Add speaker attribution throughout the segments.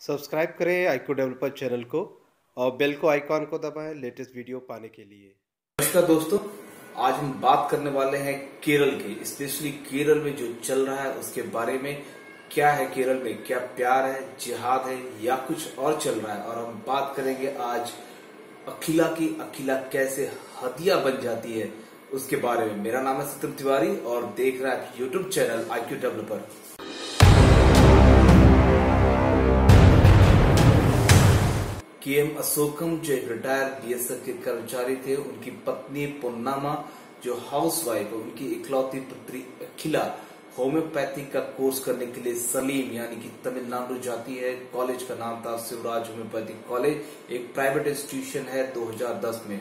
Speaker 1: Subscribe करें आईको developer channel को और बेल को आइकॉन को दबाएँ लेटेस्ट वीडियो पाने के लिए।
Speaker 2: नमस्कार दोस्तों, आज हम बात करने वाले हैं केरल की, स्पेशली केरल में जो चल रहा है उसके बारे में, क्या है केरल में, क्या प्यार है, जिहाद है या कुछ और चल रहा है? और हम बात करेंगे आज अखिला की अखिला कैसे हदिया बन जाती है उसके बारे में। मेरा नाम है सत्यम तिवारी और देख रहा है YouTube channel IQ developer. K M Ashokam जो एक रिटायर्ड बीएसएफ के कर्मचारी थे, उनकी पत्नी पुन्नामा जो हाउस वाइफ है, उनकी इकलौती पुत्री अखिला होम्योपैथी का कोर्स करने के लिए सलीम, यानी कि तमिलनाडु जाती है। कॉलेज का नाम था शिवराज होम्योपैथिक कॉलेज एक प्राइवेट इंस्टीट्यूशन है 2010 में।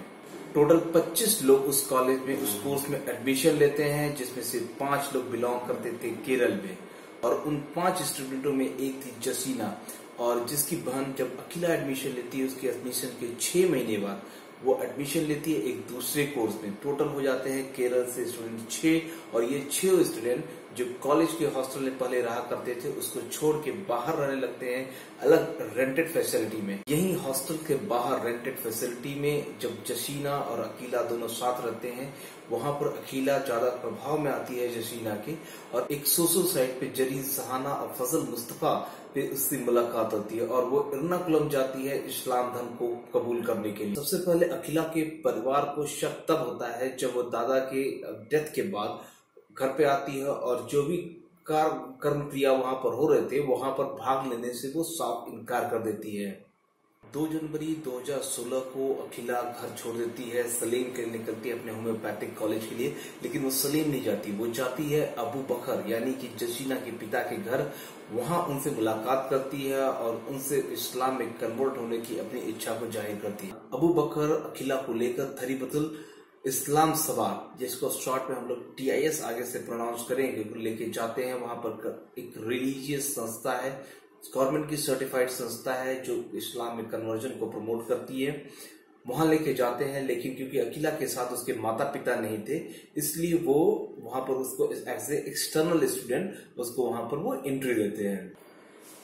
Speaker 2: टोटल 25 लोग उस कॉलेज में, उस कोर्स में एडमिशन लेते हैं, जिसमें से पाँच लोग बिलोंग करते थे केरल में। और उन पाँच स्टूडेंटों में एक थी जसीना। और जिसकी बहन जब अकेला एडमिशन लेती है, उसके एडमिशन के छह महीने बाद, वो एडमिशन लेती है एक दूसरे कोर्स में। टोटल हो जाते हैं केरल से स्टूडेंट छह और ये छह स्टूडेंट जो कॉलेज के हॉस्टल में पहले रहा करते थे, उसको छोड़ के बाहर रहने लगते हैं अलग रेंटेड फैसिलिटी में। यही हॉस्टल के बाहर रेंटेड फैसिलिटी में जब जसीना और अकीला दोनों साथ रहते हैं, वहाँ पर अकीला ज़्यादा प्रभाव में आती है जसीना के और एक सोशल साइट पे जरी सहाना और फजल मुस्तफ़ा पे उससे मुलाकात होती है और वो इर्नाकुलम जाती है इस्लाम धर्म को कबूल करने के लिए। सबसे पहले अखिला के परिवार को शक तब होता है जब वो दादा के डेथ के बाद घर पे आती है और जो भी कार, कर्म क्रिया वहाँ पर हो रहे थे, वहाँ पर भाग लेने से वो साफ़ इनकार कर देती है। 2 जनवरी 2016 को अखिला घर छोड़ देती है। सलीम के लिए निकलती है अपने होम्योपैथिक कॉलेज के लिए, लेकिन वो सलीम नहीं जाती। वो जाती है अबू बकर, यानी कि जसीना के पिता के घर। वहाँ उनसे मुलाकात करती है और उनसे इस्लाम में कन्वर्ट होने की अपनी इच्छा को ज़ाहिर करती है। अबू बकर अखिला को लेकर थरीबतुल इस्लाम सवार जिसको शॉर्ट में हम लोग टीआईएस आगे से प्रोनाउंस करेंगे लेके जाते हैं, वहाँ पर एक रिलीजियस संस्था है गवर्नमेंट की सर्टिफाइड संस्था है, जो इस्लाम में कन्वर्जन को प्रमोट करती है। वहाँ लेके जाते हैं, लेकिन क्योंकि अकीला के साथ उसके माता पिता नहीं थे, इसलिए वो वहाँ पर उसको एज ए एक्सटर्नल स्टूडेंट उसको वहाँ पर वो एंट्री देते हैं।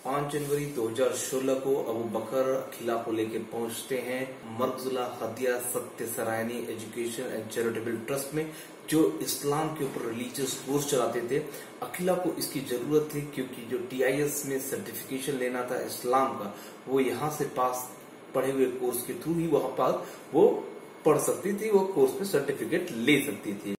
Speaker 2: पाँच जनवरी 2016 को अबू बकर अखिला को लेकर पहुँचते हैं मरजुला Hadiya Satya Sarani education and charitable trust में, जो इस्लाम के ऊपर रिलीजियस कोर्स चलाते थे। अखिला को इसकी ज़रूरत थी क्योंकि जो टीआईएस में सर्टिफिकेशन लेना था इस्लाम का, वो यहाँ से पास पढ़े हुए कोर्स के थ्रू ही वहाँ पर वो पढ़ सकती थी, वो कोर्स में सर्टिफिकेट ले सकती थी।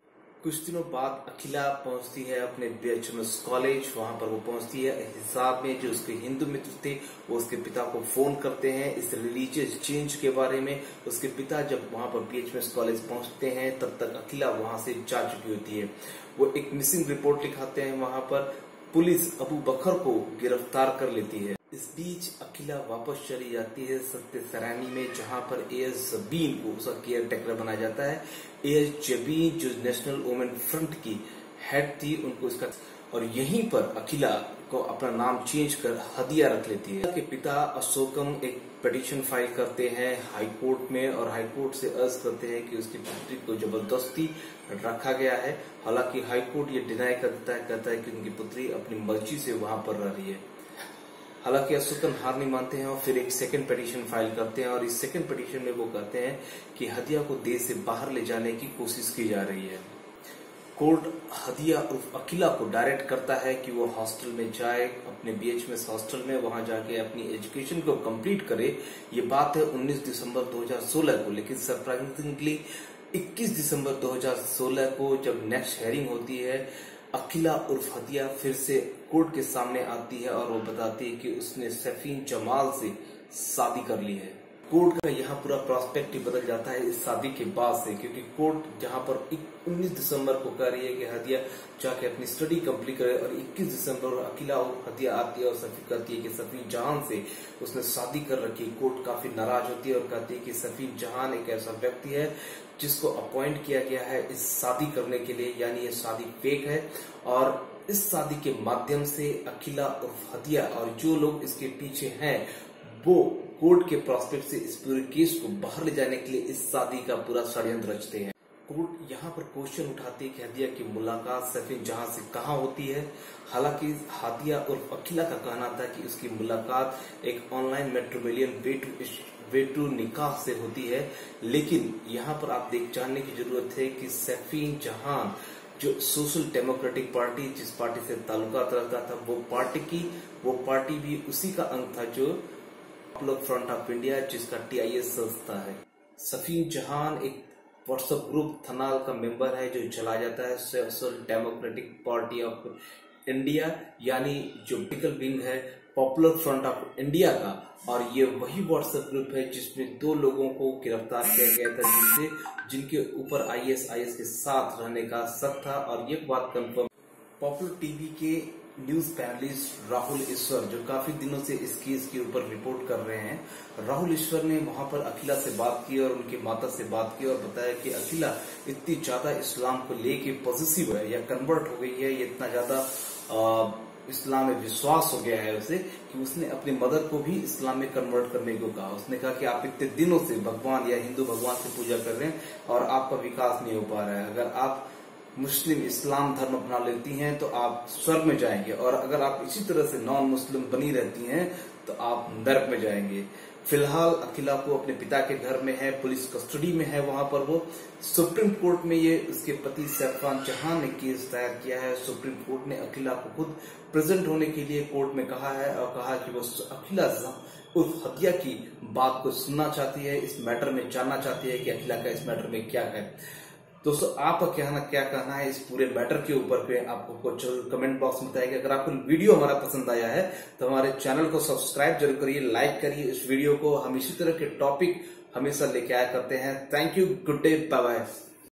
Speaker 2: कुछ दिनों बाद अखिला पहुँचती है अपने बीएचएमएस कॉलेज वहाँ पर वो पहुँचती है। हिसाब में जो उसके हिंदू मित्र थे, वो उसके पिता को फ़ोन करते हैं इस रिलीजियस चेंज के बारे में। उसके पिता जब वहाँ पर बीएचएमएस कॉलेज पहुँचते हैं, तब तक अखिला वहाँ से जा चुकी होती है। वो एक मिसिंग रिपोर्ट लिखाते हैं वहाँ पर। पुलिस अबू बकर को गिरफ़्तार कर लेती है। इस बीच अखिला वापस चली जाती है सत्य सरानी में, जहाँ पर ए एस जबीन को उसका केयर टेकर बनाया जाता है। ए एस जबीन जो नेशनल वुमेन फ्रंट की हेड थी, उनको इसका और यहीं पर अखिला को अपना नाम चेंज कर हदिया रख लेती है। के पिता अशोकम एक पिटिशन फ़ाइल करते हैं हाई कोर्ट में, और हाई कोर्ट से अर्ज़ करते हैं कि उसकी पुत्री को ज़बरदस्ती रखा गया है। हालाँकि हाई कोर्ट ये डिनाई करता है, कहता है कि उनकी पुत्री अपनी मर्ज़ी से वहाँ पर रह रही है। हालाँकि अशोकन हार नहीं मानते हैं और फिर एक सेकंड पिटीशन फ़ाइल करते हैं और इस सेकंड पिटीशन में वो कहते हैं कि हदिया को देश से बाहर ले जाने की कोशिश की जा रही है। कोर्ट हदिया उर्फ़ अकीला को डायरेक्ट करता है कि वो हॉस्टल में जाए, अपने बीएचएमएस हॉस्टल में, वहाँ जाके अपनी एजुकेशन को कंप्लीट करे। ये बात है 19 दिसंबर 2016 को, लेकिन सरप्राइजिंगली 21 दिसंबर 2016 को जब नेक्स्ट हेयरिंग होती है अकीला उर्फ़ हदिया फिर से कोर्ट के सामने आती है और वो बताती है कि उसने सफीन जमाल से शादी कर ली है। कोर्ट का यहाँ पूरा प्रोस्पेक्ट ही बदल जाता है इस शादी के बाद से, क्योंकि कोर्ट जहाँ पर 19 दिसंबर को कह रही है कि हदिया जाके अपनी स्टडी कंप्लीट करे और 21 दिसंबर अकीला और हदिया आती है और सफी कहती है कि सफी जहान से उसने शादी कर रखी कोर्ट काफ़ी नाराज़ होती है और कहती है कि सफी जहान एक ऐसा व्यक्ति है जिसको अपॉइंट किया गया है इस शादी करने के लिए, यानी ये शादी फेक है। और इस शादी के माध्यम से अखिला उर्फ़ हदिया और जो लोग इसके पीछे हैं, वो कोर्ट के प्रोस्पेक्ट से इस पूरे केस को बाहर ले जाने के लिए इस शादी का पूरा षड्यंत्र रचते हैं। कोर्ट यहाँ पर क्वेश्चन उठाती है कि हदिया की मुलाकात सफीन जहाँ से कहाँ होती है। हालाँकि हादिया और अखिला का कहना था कि उसकी मुलाकात एक online matrimonial way to way to Nikah से होती है। लेकिन यहाँ पर आप देख जानने की ज़रूरत है कि सैफीन जहान जो सोशल डेमोक्रेटिक पार्टी जिस पार्टी से ताल्लुकात रखता था, वो पार्टी की, वो पार्टी भी उसी का अंग था जो पॉपुलर फ्रंट ऑफ़ इंडिया, जिसका टीआईएस संस्था है। सफीन जहान एक व्हाट्सएप ग्रुप थनाल का मेंबर है, जो चला जाता है, social democratic party of India, यानी जो पोलिटिकल विंग है, पॉपुलर फ्रंट ऑफ़ इंडिया का। और ये वही व्हाट्सएप ग्रुप है, जिसमें दो लोगों को गिरफ़्तार किया गया था, जिनसे, जिनके ऊपर आईएसआईएस के साथ रहने का शक था। और ये बात कंफर्म पॉपुलर टीवी के न्यूज़ पैनलिस्ट राहुल ईश्वर, जो काफ़ी दिनों से इस केस के ऊपर रिपोर्ट कर रहे हैं। राहुल ईश्वर ने वहाँ पर अखिला से बात की और उनकी माता से बात की और बताया कि अखिला इतनी ज़्यादा इस्लाम को लेके पॉजिटिव है या कन्वर्ट हो गई है, या इतना ज़्यादा इस्लाम में विश्वास हो गया है उसे कि उसने अपने मदर को भी इस्लाम में कन्वर्ट करने को कहा। उसने कहा कि आप इतने दिनों से भगवान या हिंदू भगवान से पूजा कर रहे हैं और आपका विकास नहीं हो पा रहा है। अगर आप मुस्लिम इस्लाम धर्म अपना लेती हैं तो आप स्वर्ग में जाएँगे। और अगर आप इसी तरह से नॉन मुस्लिम बनी रहती हैं तो आप नर्क में जाएँगे। फ़िलहाल अखिला को अपने पिता के घर में है, पुलिस कस्टडी में है वहाँ पर वो। सुप्रीम कोर्ट में ये उसके पति सैफान चौहान ने केस दायर किया है, सुप्रीम कोर्ट ने अखिला को खुद प्रेजेंट होने के लिए कोर्ट में कहा है और कहा कि वो अखिला उस हत्या की बात को सुनना चाहती है, इस मैटर में जानना चाहती है कि अखिला का इस मैटर में क्या है। दोस्तों आपका कहना क्या कहना है इस पूरे मैटर के ऊपर पे? आपको कुछ कमेंट बॉक्स में बताएगा अगर आपको वीडियो हमारा पसंद आया है तो हमारे चैनल को सब्सक्राइब ज़रूर करिए लाइक करिए इस वीडियो को। हम इसी तरह के टॉपिक हमेशा लेके आया करते हैं। Thank you good day bye bye